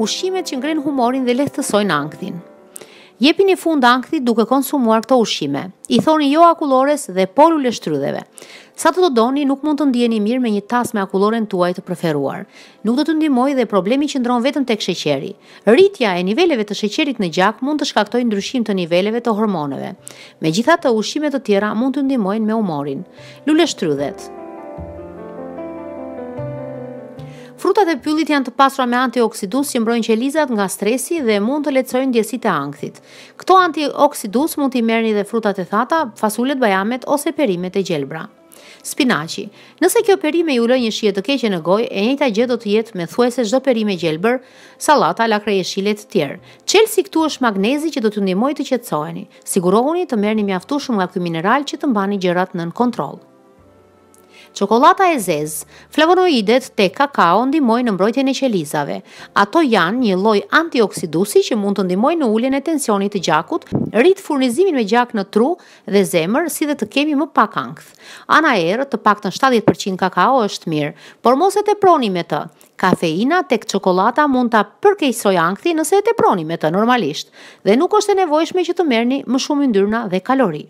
Ushqimet që ngrenë humorin dhe lehtësojnë ankthin. Jepini fund ankthit duke konsumuar këto ushqime. I thoni jo akullores dhe po luleshtrydheve. Sa të të doni, nuk mund të ndiheni mirë me një tas me akulloren tuaj të preferuar. Nuk do të ndihmojë dhe problemi qëndron vetëm tek sheqeri. Rritja e niveleve të sheqerit në gjak mund të shkaktojë ndryshim të niveleve të hormoneve. Megjithatë, ushqime të tjera mund të ndihmojnë me humorin. Luleshtrydhet. Frutat e pyllit janë të pasura me antioksidues që mbrojnë qelizat nga stresi dhe mund të lehtësojnë ndjesitë e ankthit. Këto antioksidues mund t'i merrni dhe frutat e thata, fasulet, bajamet ose perimet e gjelbra. Spinaqi. Nëse kjo perime ju lë një shije të keqe në gojë, e njëjta gjë do të jetë me thuajse çdo perime të gjelbër, sallata, lakra jeshile e të tjera. Çelësi këtu është magnezi që do t'ju ndihmojë të qetësoheni. Sigurohuni të merrni mjaftueshëm nga ky mineral që të mbani gjërat nën kontroll. Çokollata e zezë, flavonoidet te kakao ndihmojnë në mbrojtjen e qelizave. Ato janë një lloj antioksiduesi që mund të ndihmojë në uljen e tensionit të gjakut, rrit furnizimin me gjak në tru dhe zemër si dhe të kemi më pak ankth. Ana e errët, të paktën shtatëdhjetë për qind kakao është mirë, por mos e teproni me të. Kafeina tek çokollata mund ta përkeqësojë ankthin nëse e teproni me të normalisht dhe nuk është e nevojshme që të merrni më shumë yndyrna dhe kalori.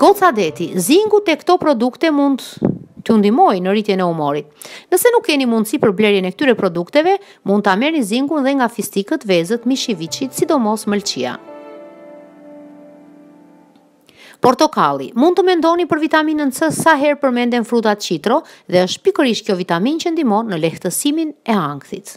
Goca deti, zinku tek këto produkte mund t'ju ndihmojë në rritjen e humorit. Nëse nuk keni mundësi për blerjen e këtyre produkteve, Mund ta merrni zinkun dhe nga fistikët, vezët, mishi i viçit, sidomos mëlçia. Portokalli. Mund të mendoni për vitaminën C sa herë përmenden frutat citro dhe është pikërisht kjo vitaminë që ndihmon në lehtësimin e ankthit.